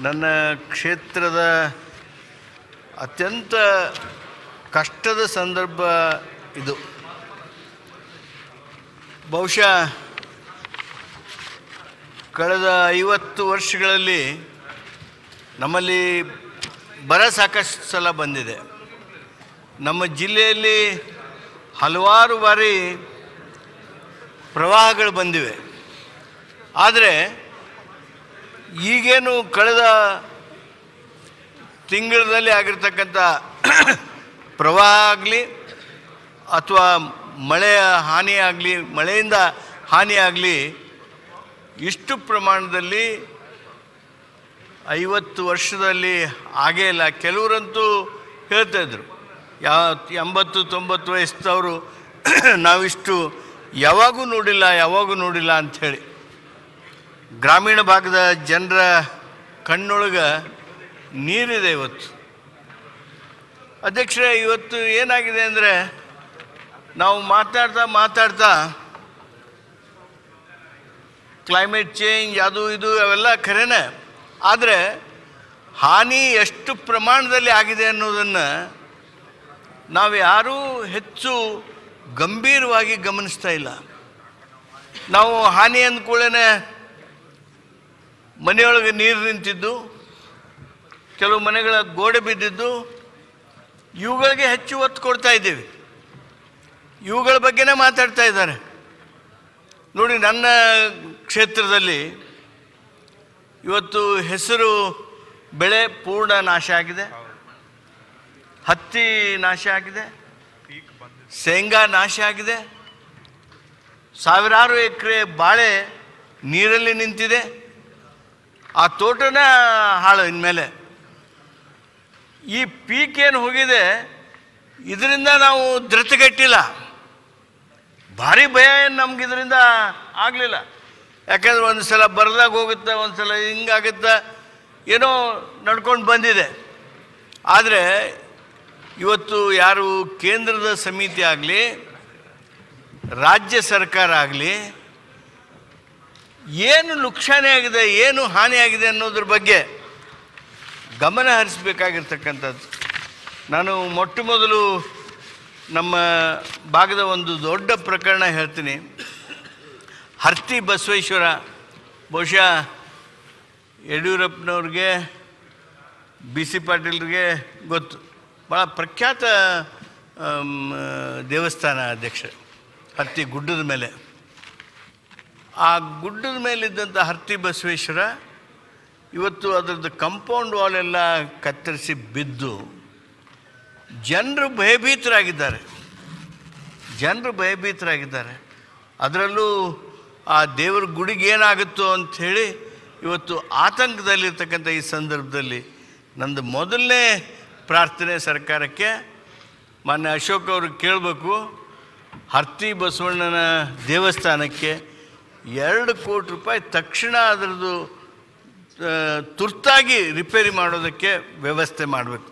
ನನ್ನ ಕ್ಷೇತ್ರದ ಅತ್ಯಂತ ಕಷ್ಟದ ಸಂದರ್ಭ ಇದು. ಬಹುಶಃ ಕಳೆದ ಐವತ್ತು ವರ್ಷಗಳಲ್ಲಿ ನಮ್ಮಲ್ಲಿ ಬರ ಸಾಕಷ್ಟು ಸಲ ಬಂದಿದೆ. ನಮ್ಮ ಜಿಲ್ಲೆಯಲ್ಲಿ ಹಲವಾರು ಬಾರಿ ಪ್ರವಾಹಗಳು ಬಂದಿವೆ. ಆದರೆ ಈಗೇನು ಕಳೆದ ತಿಂಗಳಲ್ಲಿ ಆಗಿರ್ತಕ್ಕಂಥ ಪ್ರವಾಹ ಆಗಲಿ ಅಥವಾ ಮಳೆಯ ಹಾನಿ ಆಗಲಿ, ಮಳೆಯಿಂದ ಹಾನಿಯಾಗಲಿ ಇಷ್ಟು ಪ್ರಮಾಣದಲ್ಲಿ ಐವತ್ತು ವರ್ಷದಲ್ಲಿ ಆಗೇ ಇಲ್ಲ. ಕೆಲವರಂತೂ ಹೇಳ್ತಾಯಿದ್ರು ಯಾವ ಎಂಬತ್ತು, ತೊಂಬತ್ತು ವಯಸ್ಸದವರು ನಾವಿಷ್ಟು ಯಾವಾಗೂ ನೋಡಿಲ್ಲ ಯಾವಾಗೂ ನೋಡಿಲ್ಲ ಅಂಥೇಳಿ. ಗ್ರಾಮೀಣ ಭಾಗದ ಜನರ ಕಣ್ಣೊಳಗೆ ನೀರಿದೆ ಇವತ್ತು. ಅಧ್ಯಕ್ಷರೇ, ಇವತ್ತು ಏನಾಗಿದೆ ಅಂದರೆ ನಾವು ಮಾತಾಡ್ತಾ ಮಾತಾಡ್ತಾ ಕ್ಲೈಮೇಟ್ ಚೇಂಜ್ ಅದು ಇದು ಅವೆಲ್ಲ ಖರೇನೆ ಆದರೆ ಹಾನಿ ಎಷ್ಟು ಪ್ರಮಾಣದಲ್ಲಿ ಆಗಿದೆ ಅನ್ನೋದನ್ನು ನಾವು ಯಾರೂ ಹೆಚ್ಚು ಗಂಭೀರವಾಗಿ ಗಮನಿಸ್ತಾ ಇಲ್ಲ. ನಾವು ಹಾನಿ ಅಂದ್ಕೂಡಲೇ ಮನೆಯೊಳಗೆ ನೀರು ನಿಂತಿದ್ದು, ಕೆಲವು ಮನೆಗಳ ಗೋಡೆ ಬಿದ್ದಿದ್ದು, ಇವುಗಳಿಗೆ ಹೆಚ್ಚು ಒತ್ತು ಕೊಡ್ತಾ ಇದ್ದೀವಿ. ಇವುಗಳ ಬಗ್ಗೆನೇ ಮಾತಾಡ್ತಾ ಇದ್ದಾರೆ. ನೋಡಿ, ನನ್ನ ಕ್ಷೇತ್ರದಲ್ಲಿ ಇವತ್ತು ಹೆಸರು ಬೆಳೆ ಪೂರ್ಣ ನಾಶ ಆಗಿದೆ. ಹತ್ತಿ ನಾಶ ಆಗಿದೆ. ಶೇಂಗಾ ನಾಶ ಆಗಿದೆ. ಸಾವಿರಾರು ಎಕರೆ ಬಾಳೆ ನೀರಲ್ಲಿ ನಿಂತಿದೆ. ಆ ತೋಟನೇ ಹಾಳು ಇನ್ಮೇಲೆ. ಈ ಪೀಕ್ ಏನು ಹೋಗಿದೆ, ಇದರಿಂದ ನಾವು ಧೃತಗೆಟ್ಟಿಲ್ಲ. ಭಾರಿ ಭಯ ಏನು ನಮ್ಗೆ ಇದರಿಂದ ಆಗಲಿಲ್ಲ. ಯಾಕಂದ್ರೆ ಒಂದು ಸಲ ಬರ್ದಾಗ ಹೋಗುತ್ತೆ, ಒಂದು ಸಲ ಹಿಂಗಾಗುತ್ತೆ ಏನೋ ನಡ್ಕೊಂಡು ಬಂದಿದೆ. ಆದರೆ ಇವತ್ತು ಯಾರು ಕೇಂದ್ರದ ಸಮಿತಿ ಆಗಲಿ, ರಾಜ್ಯ ಸರ್ಕಾರ ಆಗಲಿ ಏನು ನುಕ್ಸಾನಿ ಆಗಿದೆ, ಏನು ಹಾನಿಯಾಗಿದೆ ಅನ್ನೋದ್ರ ಬಗ್ಗೆ ಗಮನ ಹರಿಸಬೇಕಾಗಿರ್ತಕ್ಕಂಥದ್ದು. ನಾನು ಮೊಟ್ಟ ಮೊದಲು ನಮ್ಮ ಭಾಗದ ಒಂದು ದೊಡ್ಡ ಪ್ರಕರಣ ಹೇಳ್ತೀನಿ. ಹರ್ತಿ ಬಸವೇಶ್ವರ, ಬಹುಶಃ ಯಡಿಯೂರಪ್ಪನವ್ರಿಗೆ, ಬಿ ಸಿ ಪಾಟೀಲ್ರಿಗೆ ಗೊತ್ತು. ಭಾಳ ಪ್ರಖ್ಯಾತ ದೇವಸ್ಥಾನ ಅಧ್ಯಕ್ಷ ಹತ್ತಿ ಗುಡ್ಡದ ಮೇಲೆ. ಆ ಗುಡ್ಡದ ಮೇಲಿದ್ದಂಥ ಹರ್ತಿ ಬಸವೇಶ್ವರ ಇವತ್ತು ಅದರದ್ದು ಕಂಪೌಂಡ್ ವಾಲ್ ಎಲ್ಲ ಕತ್ತರಿಸಿ ಬಿದ್ದು ಜನರು ಭಯಭೀತರಾಗಿದ್ದಾರೆ. ಜನರು ಭಯಭೀತರಾಗಿದ್ದಾರೆ. ಅದರಲ್ಲೂ ಆ ದೇವರ ಗುಡಿಗೆ ಏನಾಗುತ್ತೋ ಅಂಥೇಳಿ ಇವತ್ತು ಆತಂಕದಲ್ಲಿರ್ತಕ್ಕಂಥ ಈ ಸಂದರ್ಭದಲ್ಲಿ ನಂದು ಮೊದಲನೇ ಪ್ರಾರ್ಥನೆ ಸರ್ಕಾರಕ್ಕೆ ಮಾನ್ಯ ಅಶೋಕ್ ಅವರು ಕೇಳಬೇಕು, ಹರ್ತಿ ಬಸವಣ್ಣನ ದೇವಸ್ಥಾನಕ್ಕೆ ಎರಡು ಕೋಟಿ ರೂಪಾಯಿ ತಕ್ಷಣ ಅದರದ್ದು ತುರ್ತಾಗಿ ರಿಪೇರಿ ಮಾಡೋದಕ್ಕೆ ವ್ಯವಸ್ಥೆ ಮಾಡಬೇಕು.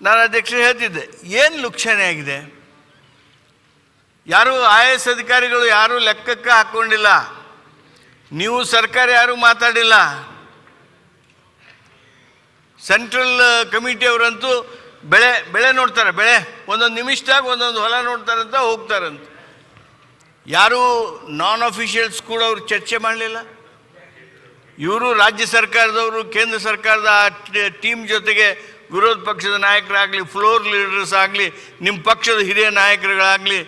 ನಾನು ಅಧ್ಯಕ್ಷ ಹೇಳ್ತಿದ್ದೆ, ಏನು ಲುಕ್ಷಣೆ ಆಗಿದೆ? ಯಾರು ಐ ಎ ಎಸ್ ಅಧಿಕಾರಿಗಳು ಯಾರೂ ಲೆಕ್ಕಕ್ಕೆ ಹಾಕ್ಕೊಂಡಿಲ್ಲ ನೀವು ಸರ್ಕಾರ ಯಾರೂ ಮಾತಾಡಿಲ್ಲ. ಸೆಂಟ್ರಲ್ ಕಮಿಟಿಯವರಂತೂ ಬೆಳೆ ಬೆಳೆ ನೋಡ್ತಾರೆ, ಬೆಳೆ, ಒಂದೊಂದು ನಿಮಿಷದಾಗ ಒಂದೊಂದು ಹೊಲ ನೋಡ್ತಾರಂತ ಹೋಗ್ತಾರಂತ. ಯಾರೂ ನಾನ್ ಅಫಿಷಿಯಲ್ಸ್ ಕೂಡ ಅವರು ಚರ್ಚೆ ಮಾಡಲಿಲ್ಲ? ಇವರು ರಾಜ್ಯ ಸರ್ಕಾರದವರು, ಕೇಂದ್ರ ಸರ್ಕಾರದ ಟೀಮ್ ಜೊತೆಗೆ ವಿರೋಧ ಪಕ್ಷದ ನಾಯಕರಾಗಲಿ ಫ್ಲೋರ್ ಲೀಡರ್ಸ್ ಆಗಲಿ ನಿಮ್ಮ ಪಕ್ಷದ ಹಿರಿಯ ನಾಯಕರುಗಳಾಗಲಿ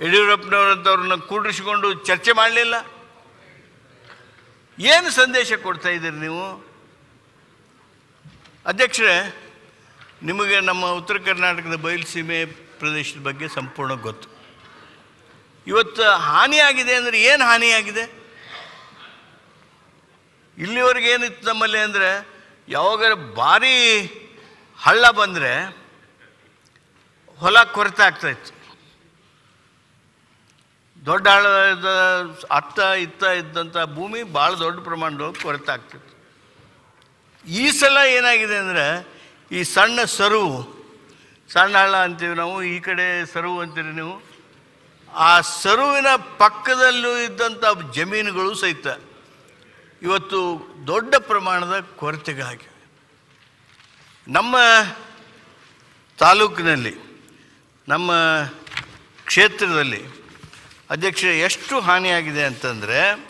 ಯಡಿಯೂರಪ್ಪನವರಂಥವ್ರನ್ನ ಕೂಡಿಸಿಕೊಂಡು ಚರ್ಚೆ ಮಾಡಲಿಲ್ಲ? ಏನು ಸಂದೇಶ ಕೊಡ್ತಾ ಇದ್ದೀರಿ ನೀವು? ಅಧ್ಯಕ್ಷರೇ, ನಿಮಗೆ ನಮ್ಮ ಉತ್ತರ ಕರ್ನಾಟಕದ ಬಯಲುಸೀಮೆ ಪ್ರದೇಶದ ಬಗ್ಗೆ ಸಂಪೂರ್ಣ ಗೊತ್ತು. ಇವತ್ತು ಹಾನಿಯಾಗಿದೆ ಅಂದರೆ ಏನು ಹಾನಿಯಾಗಿದೆ? ಇಲ್ಲಿವರೆಗೆ ಏನಿತ್ತು ನಮ್ಮಲ್ಲಿ ಅಂದರೆ ಯಾವಾಗ ಭಾರಿ ಹಳ್ಳ ಬಂದರೆ ಹೊಲ ಕೊರತೆ ಆಗ್ತಾ ಇತ್ತು. ದೊಡ್ಡ ಹಳ್ಳದ ಅತ್ತ ಇತ್ತ ಇದ್ದಂಥ ಭೂಮಿ ಭಾಳ ದೊಡ್ಡ ಪ್ರಮಾಣದೊಳಗೆ ಕೊರತೆ ಆಗ್ತಿತ್ತು ಈ ಸಲ ಏನಾಗಿದೆ ಅಂದರೆ, ಈ ಸಣ್ಣ ಸರುವು, ಸಣ್ಣ ಹಳ್ಳ ಅಂತೀವಿ ನಾವು, ಈ ಕಡೆ ಸರುವು ಅಂತೀರಿ ನೀವು ಆ ಸರುವಿನ ಪಕ್ಕದಲ್ಲೂ ಇದ್ದಂಥ ಜಮೀನುಗಳು ಸಹಿತ ಇವತ್ತು ದೊಡ್ಡ ಪ್ರಮಾಣದ ಕೊರತೆಗಳಾಗಿವೆ ನಮ್ಮ ತಾಲೂಕಿನಲ್ಲಿ, ನಮ್ಮ ಕ್ಷೇತ್ರದಲ್ಲಿ ಅಧ್ಯಕ್ಷ ಎಷ್ಟು ಹಾನಿಯಾಗಿದೆ ಅಂತಂದರೆ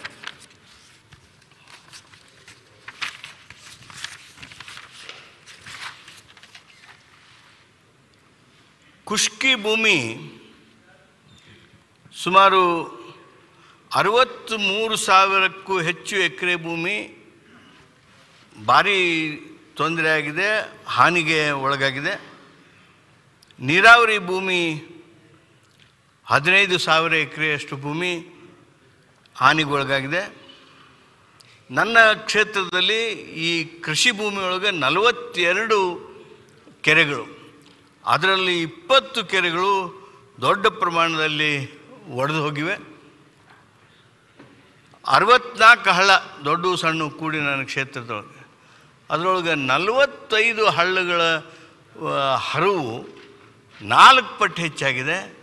ಕುಷ್ಕಿ ಭೂಮಿ ಸುಮಾರು ಅರವತ್ತು ಮೂರು ಸಾವಿರಕ್ಕೂ ಹೆಚ್ಚು ಎಕರೆ ಭೂಮಿ ಭಾರಿ ತೊಂದರೆ ಆಗಿದೆ, ಹಾನಿಗೆ ಒಳಗಾಗಿದೆ. ನೀರಾವರಿ ಭೂಮಿ ಹದಿನೈದು ಸಾವಿರ ಎಕರೆಯಷ್ಟು ಭೂಮಿ ಹಾನಿಗೆ ಒಳಗಾಗಿದೆ. ನನ್ನ ಕ್ಷೇತ್ರದಲ್ಲಿ ಈ ಕೃಷಿ ಭೂಮಿಯೊಳಗೆ ನಲವತ್ತೆರಡು ಕೆರೆಗಳು. ಅದರಲ್ಲಿ ಇಪ್ಪತ್ತು ಕೆರೆಗಳು ದೊಡ್ಡ ಪ್ರಮಾಣದಲ್ಲಿ ಒಡೆದು ಹೋಗಿವೆ. ಅರವತ್ನಾಲ್ಕು ಹಳ್ಳ, ದೊಡ್ಡ ಸಣ್ಣ ಕೂಡಿ ನನ್ನ ಕ್ಷೇತ್ರದೊಳಗೆ. ಅದರೊಳಗೆ ನಲವತ್ತೈದು ಹಳ್ಳಗಳ ಹರಿವು ನಾಲ್ಕು ಪಟ್ಟು ಹೆಚ್ಚಾಗಿದೆ.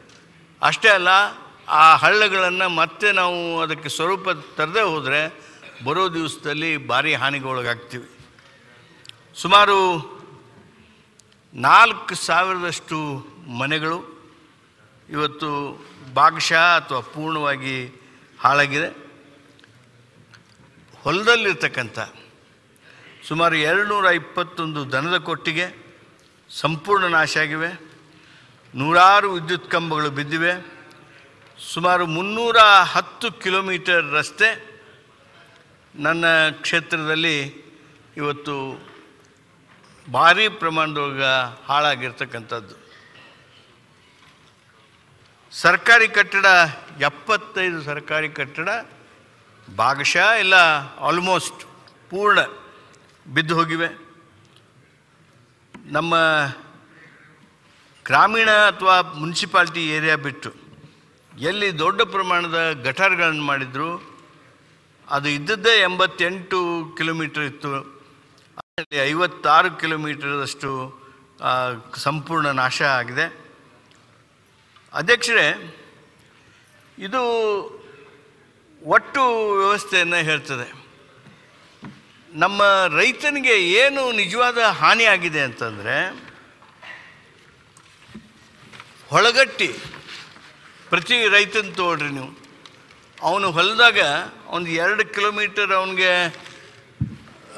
ಅಷ್ಟೇ ಅಲ್ಲ, ಆ ಹಳ್ಳಗಳನ್ನು ಮತ್ತೆ ನಾವು ಅದಕ್ಕೆ ಸ್ವರೂಪ ತರದೇ ಹೋದರೆ ಬರೋ ದಿವಸದಲ್ಲಿ ಭಾರಿ ಹಾನಿಗೆ ಒಳಗಾಗ್ತೀವಿ ಸುಮಾರು ನಾಲ್ಕು ಸಾವಿರದಷ್ಟು ಮನೆಗಳು ಇವತ್ತು ಭಾಗಶಃ ಅಥವಾ ಪೂರ್ಣವಾಗಿ ಹಾಳಾಗಿದೆ. ಹೊಲದಲ್ಲಿರ್ತಕ್ಕಂಥ ಸುಮಾರು ಎರಡುನೂರ ಇಪ್ಪತ್ತೊಂದು ದನದ ಕೊಟ್ಟಿಗೆ ಸಂಪೂರ್ಣ ನಾಶ ಆಗಿವೆ. ನೂರಾರು ವಿದ್ಯುತ್ ಕಂಬಗಳು ಬಿದ್ದಿವೆ. ಸುಮಾರು ಮುನ್ನೂರ ಹತ್ತು ಕಿಲೋಮೀಟರ್ ರಸ್ತೆ ನನ್ನ ಕ್ಷೇತ್ರದಲ್ಲಿ ಇವತ್ತು ಭಾರೀ ಪ್ರಮಾಣದೊಳಗೆ ಹಾಳಾಗಿರ್ತಕ್ಕಂಥದ್ದು. ಸರ್ಕಾರಿ ಕಟ್ಟಡ, ಎಪ್ಪತ್ತೈದು ಸರ್ಕಾರಿ ಕಟ್ಟಡ, ಭಾಗಶಃ ಇಲ್ಲ ಆಲ್ಮೋಸ್ಟ್ ಪೂರ್ಣ ಬಿದ್ದು ಹೋಗಿವೆ. ನಮ್ಮ ಗ್ರಾಮೀಣ ಅಥವಾ ಮುನ್ಸಿಪಾಲ್ಟಿ ಏರಿಯಾ ಬಿಟ್ಟು ಎಲ್ಲಿ ದೊಡ್ಡ ಪ್ರಮಾಣದ ಗಟಾರ್ಗಳನ್ನು ಮಾಡಿದ್ರು, ಅದು ಇದ್ದದ್ದೇ ಎಂಬತ್ತೆಂಟು ಕಿಲೋಮೀಟರ್ ಇತ್ತು. ಅದರಲ್ಲಿ ಐವತ್ತಾರು ಕಿಲೋಮೀಟರ್ದಷ್ಟು ಸಂಪೂರ್ಣ ನಾಶ ಆಗಿದೆ. ಅಧ್ಯಕ್ಷರೇ, ಇದು ಒಟ್ಟು ವ್ಯವಸ್ಥೆಯನ್ನು ಹೇಳ್ತದೆ. ನಮ್ಮ ರೈತನಿಗೆ ಏನು ನಿಜವಾದ ಹಾನಿಯಾಗಿದೆ ಅಂತಂದರೆ, ಹೊಳಗಟ್ಟಿ, ಪ್ರತಿ ರೈತನ ತೋಡ್ರಿ ನೀವು. ಅವನು ಹೊಲದಾಗ ಒಂದು ಎರಡು ಕಿಲೋಮೀಟರ್ ಅವನಿಗೆ,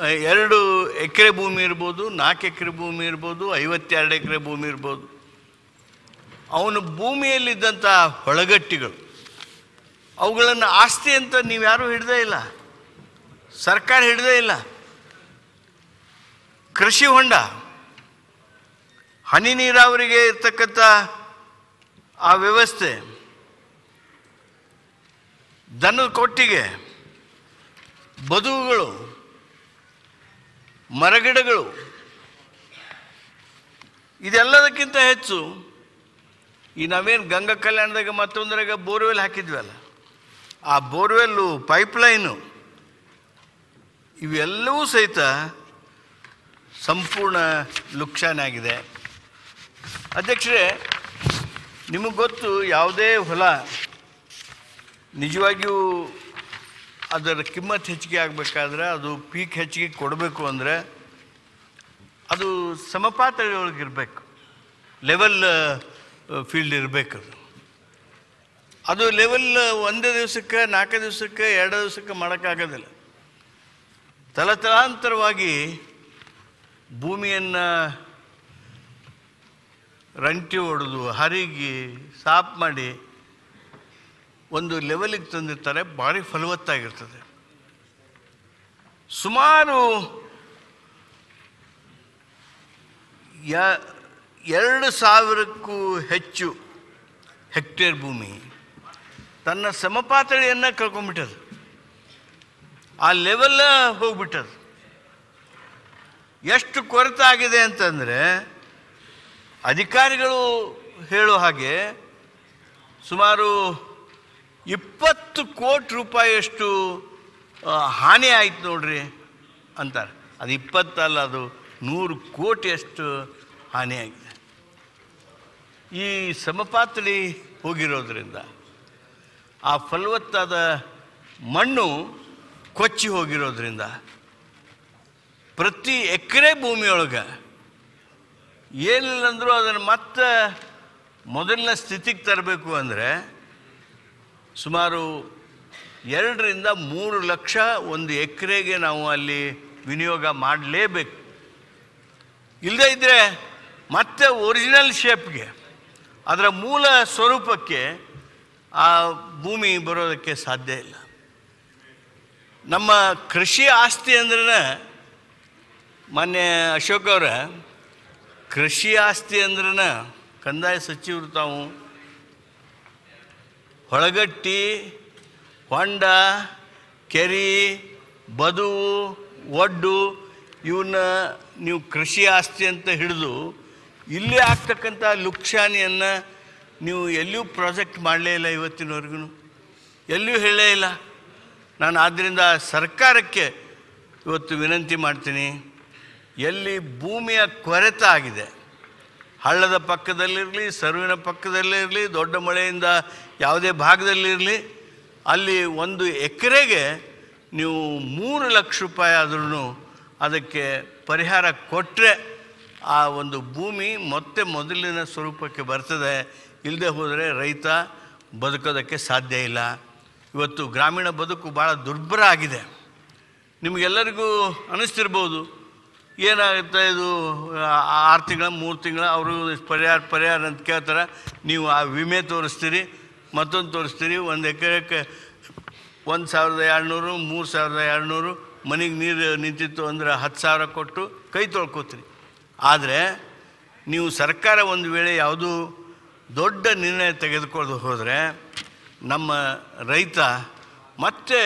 ಎರಡು ಎಕರೆ ಭೂಮಿ ಇರ್ಬೋದು, ನಾಲ್ಕು ಎಕರೆ ಭೂಮಿ ಇರ್ಬೋದು, ಐವತ್ತೆರಡು ಎಕರೆ ಭೂಮಿ ಇರ್ಬೋದು. ಅವನ ಭೂಮಿಯಲ್ಲಿದ್ದಂಥ ಹೊಳಗಟ್ಟಿಗಳು. ಅವುಗಳನ್ನು ಆಸ್ತಿ ಅಂತ ನೀವು ಯಾರೂ ಹಿಡ್ದೇ ಇಲ್ಲ. ಸರ್ಕಾರ ಹಿಡ್ದೇ ಇಲ್ಲ. ಕೃಷಿ ಹೊಂಡ, ಹನಿ ನೀರಾವರಿಗೆ ಇರ್ತಕ್ಕಂಥ ಆ ವ್ಯವಸ್ಥೆ ದನದ ಕೊಟ್ಟಿಗೆ, ಬದುವುಗಳು, ಮರಗಿಡಗಳು, ಇದೆಲ್ಲದಕ್ಕಿಂತ ಹೆಚ್ಚು ಈ ನಾವೇನು ಗಂಗಾ ಕಲ್ಯಾಣದಾಗ ಮತ್ತೊಂದ್ರಾಗ ಬೋರ್ವೆಲ್ ಹಾಕಿದ್ವಲ್ಲ? ಆ ಬೋರ್ವೆಲ್ಲು, ಪೈಪ್ಲೈನು ಇವೆಲ್ಲವೂ ಸಹಿತ ಸಂಪೂರ್ಣ ಲುಕ್ಸಾನ್ ಆಗಿದೆ. ಅಧ್ಯಕ್ಷರೇ, ನಿಮಗೆ ಗೊತ್ತು, ಯಾವುದೇ ಹೊಲ ನಿಜವಾಗಿಯೂ ಅದರ ಕಿಮ್ಮತ್ತು ಹೆಚ್ಚಿಗೆ ಆಗಬೇಕಾದ್ರೆ ಅದು ಪೀಕ್ ಹೆಚ್ಚಿಗೆ ಕೊಡಬೇಕು ಅಂದರೆ ಅದು ಸಮಪಾತಳಿ ಇರಬೇಕು ಲೆವೆಲ್ ಫೀಲ್ಡ್ ಇರಬೇಕು. ಅದು ಲೆವೆಲ್ ಒಂದೇ ದಿವಸಕ್ಕೆ, ನಾಲ್ಕು ದಿವಸಕ್ಕೆ, ಎರಡು ದಿವಸಕ್ಕೆ ಮಾಡೋಕ್ಕಾಗೋದಿಲ್ಲ. ತಲತಲಾಂತರವಾಗಿ ಭೂಮಿಯನ್ನು ರಂಟಿ ಹೊಡೆದು, ಹರಿಗಿ, ಸಾಪ್ ಮಾಡಿ ಒಂದು ಲೆವೆಲಿಗೆ ತಂದಿರ್ತಾರೆ, ಭಾರಿ ಫಲವತ್ತಾಗಿರ್ತದೆ. ಸುಮಾರು ಯ ಎರಡು ಸಾವಿರಕ್ಕೂ ಹೆಚ್ಚು ಹೆಕ್ಟೇರ್ ಭೂಮಿ ತನ್ನ ಸಮಪಾತಳಿಯನ್ನು ಕಳ್ಕೊಂಡ್ಬಿಟ್ಟದು ಆ ಲೆವೆಲ್ಲ ಹೋಗ್ಬಿಟ್ಟದು. ಎಷ್ಟು ಕೊರತೆ ಆಗಿದೆ ಅಂತಂದರೆ ಅಧಿಕಾರಿಗಳು ಹೇಳೋ ಹಾಗೆ ಸುಮಾರು ಇಪ್ಪತ್ತು ಕೋಟಿ ರೂಪಾಯಿಯಷ್ಟು ಹಾನಿ ಆಯಿತು ನೋಡ್ರಿ ಅಂತಾರೆ. ಅದು ಇಪ್ಪತ್ತಲ್ಲ, ಅದು ನೂರು ಕೋಟಿಯಷ್ಟು ಹಾನಿಯಾಗಿದೆ. ಈ ಸಮಪಾತಳಿ ಹೋಗಿರೋದ್ರಿಂದ ಆ ಫಲವತ್ತಾದ ಮಣ್ಣು ಕೊಚ್ಚಿ ಹೋಗಿರೋದ್ರಿಂದ ಪ್ರತಿ ಎಕರೆ ಭೂಮಿಯೊಳಗೆ ಏನಿಲ್ಲ ಅಂದರೂ ಅದನ್ನು ಮತ್ತೆ ಮೊದಲಿನ ಸ್ಥಿತಿಗೆ ತರಬೇಕು ಅಂದರೆ ಸುಮಾರು ಎರಡರಿಂದ ಮೂರು ಲಕ್ಷ ಒಂದು ಎಕರೆಗೆ ನಾವು ಅಲ್ಲಿ ವಿನಿಯೋಗ ಮಾಡಲೇಬೇಕು. ಇಲ್ಲದೇ ಇದ್ದರೆ ಮತ್ತೆ ಒರಿಜಿನಲ್ ಶೇಪ್ಗೆ ಅದರ ಮೂಲ ಸ್ವರೂಪಕ್ಕೆ ಆ ಭೂಮಿ ಬರೋದಕ್ಕೆ ಸಾಧ್ಯ ಇಲ್ಲ. ನಮ್ಮ ಕೃಷಿ ಆಸ್ತಿ ಅಂದ್ರೆ ಮೊನ್ನೆ ಅಶೋಕ್ ಅವರ, ಕೃಷಿ ಆಸ್ತಿ ಅಂದ್ರೆ ಕಂದಾಯ ಸಚಿವರು ತಾವು ಹೊಳಗಟ್ಟಿ, ಹೊಂಡ, ಕೆರಿ, ಬದುವು, ಒಡ್ಡು ಇವನ್ನ ನೀವು ಕೃಷಿ ಆಸ್ತಿ ಅಂತ ಹಿಡಿದು ಇಲ್ಲಿ ಆಗ್ತಕ್ಕಂಥ ಲುಕ್ಷಾನಿಯನ್ನು ನೀವು ಎಲ್ಲಿಯೂ ಪ್ರಾಜೆಕ್ಟ್ ಮಾಡಲೇ ಇಲ್ಲ ಇವತ್ತಿನವರೆಗೂ. ಎಲ್ಲಿಯೂ ಹೇಳೇ ಇಲ್ಲ. ನಾನು ಆದ್ದರಿಂದ ಸರ್ಕಾರಕ್ಕೆ ಇವತ್ತು ವಿನಂತಿ ಮಾಡ್ತೀನಿ. ಎಲ್ಲಿ ಭೂಮಿಯ ಕೊರತೆ ಆಗಿದೆ, ಹಳ್ಳದ ಪಕ್ಕದಲ್ಲಿರಲಿ, ಸರ್ವಿನ ಪಕ್ಕದಲ್ಲಿರಲಿ, ದೊಡ್ಡ ಮಳೆಯಿಂದ ಯಾವುದೇ ಭಾಗದಲ್ಲಿರಲಿ, ಅಲ್ಲಿ ಒಂದು ಎಕರೆಗೆ ನೀವು ಮೂರು ಲಕ್ಷ ರೂಪಾಯಿ ಆದ್ರೂ ಅದಕ್ಕೆ ಪರಿಹಾರ ಕೊಟ್ಟರೆ ಆ ಒಂದು ಭೂಮಿ ಮತ್ತೆ ಮೊದಲಿನ ಸ್ವರೂಪಕ್ಕೆ ಬರ್ತದೆ. ಇಲ್ಲದೆ ಹೋದರೆ ರೈತ ಬದುಕೋದಕ್ಕೆ ಸಾಧ್ಯ ಇಲ್ಲ. ಇವತ್ತು ಗ್ರಾಮೀಣ ಬದುಕು ಭಾಳ ದುರ್ಬರ ಆಗಿದೆ. ನಿಮಗೆಲ್ಲರಿಗೂ ಅನ್ನಿಸ್ತಿರ್ಬೋದು ಏನಾಗುತ್ತೆ ಇದು ಆರು ತಿಂಗಳ, ಮೂರು ತಿಂಗಳ, ಅವರು ಪರಿಹಾರ ಪರಿಹಾರ ಅಂತ ಕೇಳ್ತಾರೆ. ನೀವು ಆ ವಿಮೆ ತೋರಿಸ್ತೀರಿ, ಮತ್ತೊಂದು ತೋರಿಸ್ತೀರಿ. ಒಂದು ಎಕರೆಕ್ಕೆ ಒಂದು ಸಾವಿರದ ಎರಡುನೂರು, ಮೂರು ಸಾವಿರದ ಎರಡುನೂರು, ಮನೆಗೆ ನೀರು ನಿಂತಿತ್ತು ಅಂದ್ರೆ ಹತ್ತು ಸಾವಿರ ಕೊಟ್ಟು ಕೈ ತೊಳ್ಕೊತೀರಿ. ಆದರೆ ನೀವು ಸರ್ಕಾರ ಒಂದು ವೇಳೆ ಯಾವುದು ದೊಡ್ಡ ನಿರ್ಣಯ ತೆಗೆದುಕೊಂಡು ಹೋದರೆ ನಮ್ಮ ರೈತ ಮತ್ತೆ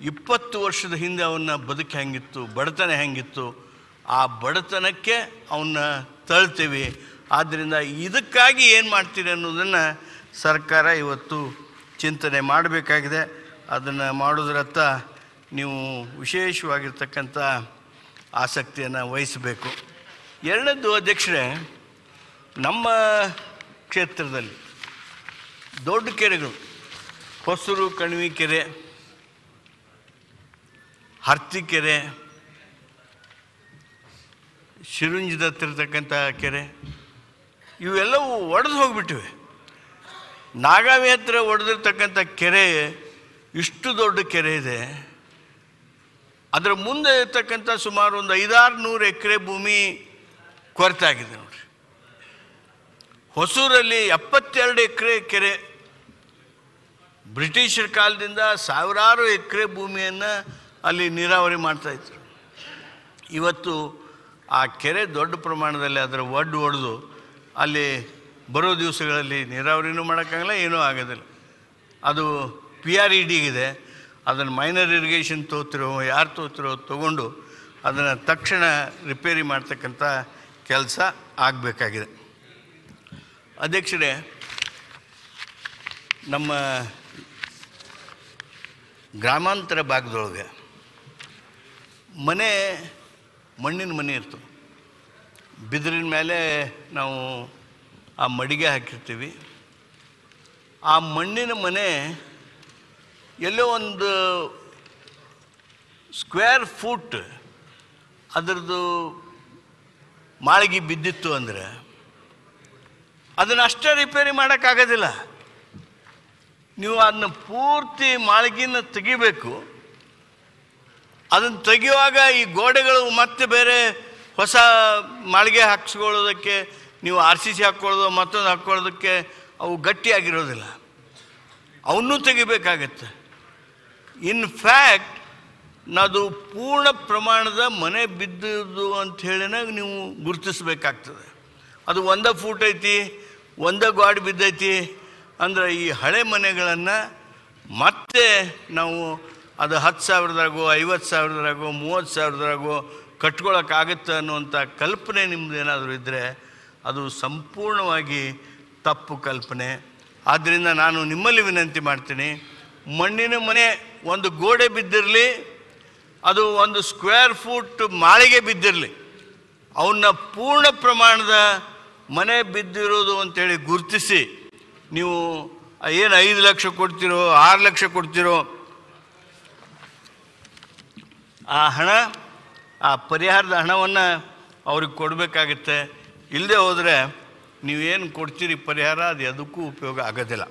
ಇಪ್ಪತ್ತು ವರ್ಷದ ಹಿಂದೆ ಅವನ್ನ ಬದುಕು ಹೆಂಗಿತ್ತು, ಬಡತನ ಹೆಂಗಿತ್ತು, ಆ ಬಡತನಕ್ಕೆ ಅವನ್ನ ತಳ್ತೀವಿ. ಆದ್ದರಿಂದ ಇದಕ್ಕಾಗಿ ಏನು ಮಾಡ್ತೀರಿ ಅನ್ನೋದನ್ನು ಸರ್ಕಾರ ಇವತ್ತು ಚಿಂತನೆ ಮಾಡಬೇಕಾಗಿದೆ. ಅದನ್ನು ಮಾಡೋದ್ರತ್ತ ನೀವು ವಿಶೇಷವಾಗಿರ್ತಕ್ಕಂಥ ಆಸಕ್ತಿಯನ್ನು ವಹಿಸಬೇಕು. ಎರಡನೇದು ಅಧ್ಯಕ್ಷರೇ, ನಮ್ಮ ಕ್ಷೇತ್ರದಲ್ಲಿ ದೊಡ್ಡ ಕೆರೆಗಳು, ಹೊಸೂರು, ಕಣಿವೆ ಕೆರೆ ಹರ್ತಿಕೆರೆ ಶಿರುಂಜಿದತ್ತಿರ್ತಕ್ಕಂಥ ಕೆರೆ, ಇವೆಲ್ಲವೂ ಒಡೆದು ಹೋಗಿಬಿಟ್ಟಿವೆ. ನಾಗಾವಿ ಹತ್ತಿರ ಒಡೆದಿರ್ತಕ್ಕಂಥ ಕೆರೆ ಇಷ್ಟು ದೊಡ್ಡ ಕೆರೆ ಇದೆ. ಅದರ ಮುಂದೆ ಇರ್ತಕ್ಕಂಥ ಸುಮಾರು ಒಂದು ಐದಾರು ನೂರು ಎಕರೆ ಭೂಮಿ ಕೊರತಾಗಿದೆ ನೋಡ್ರಿ. ಹೊಸೂರಲ್ಲಿ ಎಪ್ಪತ್ತೆರಡು ಎಕರೆ ಕೆರೆ. ಬ್ರಿಟಿಷರ ಕಾಲದಿಂದ ಸಾವಿರಾರು ಎಕರೆ ಭೂಮಿಯನ್ನು ಅಲ್ಲಿ ನೀರಾವರಿ ಮಾಡ್ತಾಯಿದ್ರು ಇವತ್ತು ಆ ಕೆರೆ ದೊಡ್ಡ ಪ್ರಮಾಣದಲ್ಲಿ ಅದರ ಒಡ್ಡು ಒಡೆದು ಅಲ್ಲಿ ಬರೋ ದಿವಸಗಳಲ್ಲಿ ನೀರಾವರಿನೂ ಮಾಡೋಕ್ಕಾಗಲ್ಲ, ಏನೂ ಆಗೋದಿಲ್ಲ. ಅದು ಪಿ ಆರ್ ಇ ಡಿಗಿದೆ ಅದನ್ನು ಮೈನರ್ ಇರಿಗೇಷನ್ ತೋತಿರೋ, ಯಾರು ತೋತಿರೋ ತೊಗೊಂಡು ಅದನ್ನು ತಕ್ಷಣ ರಿಪೇರಿ ಮಾಡ್ತಕ್ಕಂಥ ಕೆಲಸ ಆಗಬೇಕಾಗಿದೆ. ಅಧ್ಯಕ್ಷರೇ, ನಮ್ಮ ಗ್ರಾಮಾಂತರ ಭಾಗದೊಳಗೆ ಮನೆ, ಮಣ್ಣಿನ ಮನೆ ಇರ್ತವೆ ಬಿದಿರಿನ ಮೇಲೆ ನಾವು ಆ ಮಡಿಗೆ ಹಾಕಿರ್ತೀವಿ. ಆ ಮಣ್ಣಿನ ಮನೆ ಎಲ್ಲೋ ಒಂದು ಸ್ಕ್ವೇರ್ ಫೂಟ್ ಅದರದ್ದು ಮಾಳಿಗೆ ಬಿದ್ದಿತ್ತು ಅಂದರೆ ಅದನ್ನು ಅಷ್ಟೇ ರಿಪೇರಿ ಮಾಡೋಕ್ಕಾಗೋದಿಲ್ಲ. ನೀವು ಅದನ್ನ ಪೂರ್ತಿ ಮಾಳಿಗೆನ ತೆಗಿಬೇಕು. ಅದನ್ನು ತೆಗೆಯುವಾಗ ಈ ಗೋಡೆಗಳು ಮತ್ತೆ ಬೇರೆ ಹೊಸ ಮಾಳಿಗೆ ಹಾಕ್ಸ್ಕೊಳ್ಳೋದಕ್ಕೆ, ನೀವು ಆರ್ ಸಿ ಸಿ ಹಾಕ್ಕೊಳ್ಳೋದು, ಮತ್ತೊಂದು ಹಾಕ್ಕೊಳ್ಳೋದಕ್ಕೆ ಅವು ಗಟ್ಟಿಯಾಗಿರೋದಿಲ್ಲ. ಅವನ್ನೂ ತೆಗಿಬೇಕಾಗತ್ತೆ. ಇನ್ ಫ್ಯಾಕ್ಟ್ ಅದು ಪೂರ್ಣ ಪ್ರಮಾಣದ ಮನೆ ಬಿದ್ದುದು ಅಂತ ಹೇಳಿನ ನೀವು ಗುರುತಿಸ್ಬೇಕಾಗ್ತದೆ. ಅದು ಒಂದೇ ಫೂಟ್ ಐತಿ, ಒಂದೇ ಗಾಡ್ ಬಿದ್ದೈತಿ, ಅಂದ್ರೆ ಈ ಹಳೆ ಮನೆಗಳನ್ನು ಮತ್ತೆ ನಾವು ಅದು ಹತ್ತು ಸಾವಿರದಾಗೋ ಐವತ್ತು ಸಾವಿರದಾಗೋ ಮೂವತ್ತು ಸಾವಿರದಾಗೋ ಕಟ್ಕೊಳಕ್ಕಾಗತ್ತೆ ಅನ್ನುವಂಥ ಕಲ್ಪನೆ ನಿಮ್ದು ಏನಾದರೂ ಇದ್ದರೆ ಅದು ಸಂಪೂರ್ಣವಾಗಿ ತಪ್ಪು ಕಲ್ಪನೆ. ಆದ್ದರಿಂದ ನಾನು ನಿಮ್ಮಲ್ಲಿ ವಿನಂತಿ ಮಾಡ್ತೀನಿ, ಮಣ್ಣಿನ ಮನೆ ಒಂದು ಗೋಡೆ ಬಿದ್ದಿರಲಿ ಅದು ಒಂದು ಸ್ಕ್ವೇರ್ ಫೂಟ್ ಮಾಳಿಗೆ ಬಿದ್ದಿರಲಿ. ಅವನ್ನ ಪೂರ್ಣ ಪ್ರಮಾಣದ ಮನೆ ಬಿದ್ದಿರೋದು ಅಂತೇಳಿ ಗುರುತಿಸಿ, ನೀವು ಏನು ಐದು ಲಕ್ಷ ಕೊಡ್ತಿರೋ, ಆರು ಲಕ್ಷ ಕೊಡ್ತಿರೋ, ಆ ಹಣ, ಆ ಪರಿಹಾರದ ಹಣವನ್ನು ಅವ್ರಿಗೆ ಕೊಡಬೇಕಾಗತ್ತೆ. ಇಲ್ಲದೆ ಹೋದರೆ ನೀವೇನು ಕೊಡ್ತೀರಿ ಪರಿಹಾರ, ಅದು ಅದಕ್ಕೂ ಉಪಯೋಗ ಆಗೋದಿಲ್ಲ.